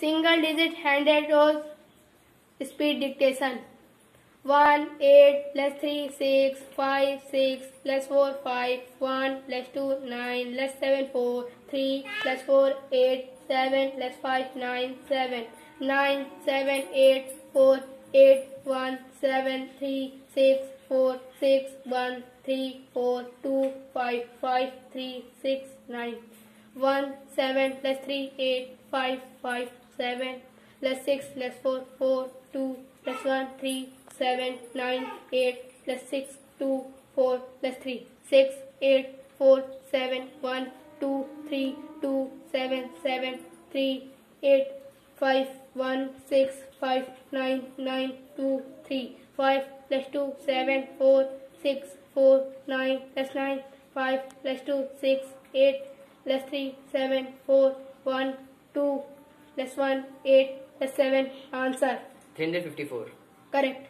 Single digit handed or speed dictation. 1, 8, plus 3, 6, 5, 6, plus 4, 5, 1, plus 2, 9, plus 7, 4, 3, plus 4, 8, 7, plus 5, 9, 7, 9, 7, 8, 4, 8, 1, 7, 3, 6, 4, 6, 1, 3, 4, 2, 5, 5, 3, 6, 9, 1, 7, plus 3, 8, 5, 5, 7, plus 6, plus 4, 4, 2, plus 1, 3, 7, 9, 8, plus 6, 2, 4, plus 3, 6, 8, 4, 7, 1, 2, 3, 2, 7, 7, 3, 8, 5, 1, 6, 5, 9, 9, 2, 3, 5, plus 2, 7, 4, 6, 4, 9, plus 9, 5, plus 2, 6, 8, plus 3, 7, 4, 1, 2, plus one eight plus seven answer. Three hundred fifty four correct.